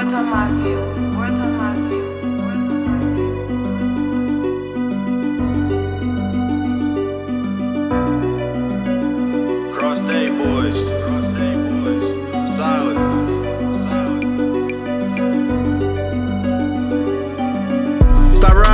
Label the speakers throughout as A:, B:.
A: Words on my view. Words on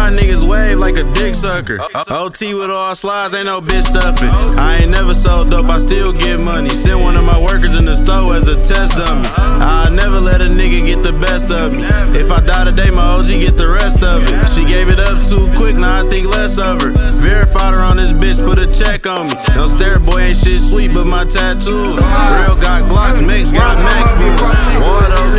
B: Riding niggas wave like a dick sucker. OT with all slides, ain't no bitch stuffing. I ain't never sold dope, I still get money. Send one of my workers in the store as a test dummy. I never let a nigga get the best of me. If I die today, my OG get the rest of it. She gave it up too quick, now I think less of her. Verified her on this bitch, put a check on me. Don't stare, boy, ain't shit sweet, but my tattoos. Real got Glocks, Max got. Wardo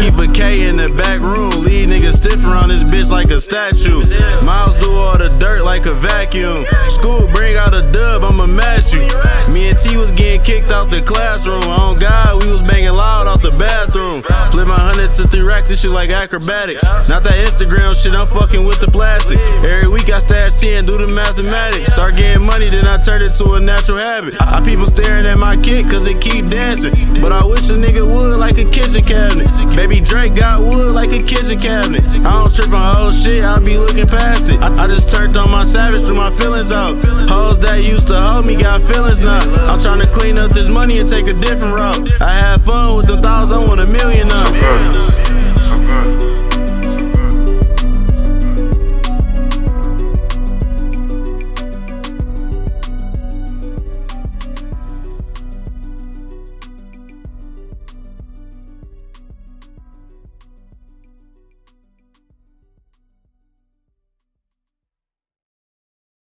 B: keep a K in the back room. Lead niggas stiff around this bitch like a statue. Miles do all the dirt like a vacuum. School bring out a dub, I'ma match you. Me and T was getting kicked out the classroom. On God, we was banging loud out the bathroom. Flip my hundred to three racks, this shit like acrobatics. Not that Instagram shit, I'm fucking with the plastic. I stash 10, do the mathematics. Start getting money, then I turn it to a natural habit. I people staring at my kit cause it keep dancing. But I wish a nigga would like a kitchen cabinet. Baby Drake got wood like a kitchen cabinet. I don't trip on whole shit, I be looking past it. I, I just turned on my savage, threw my feelings out. Hoes that used to hold me got feelings now. I'm trying to clean up this money and take a different route. I had fun with the thoughts, I want a million.
C: So good.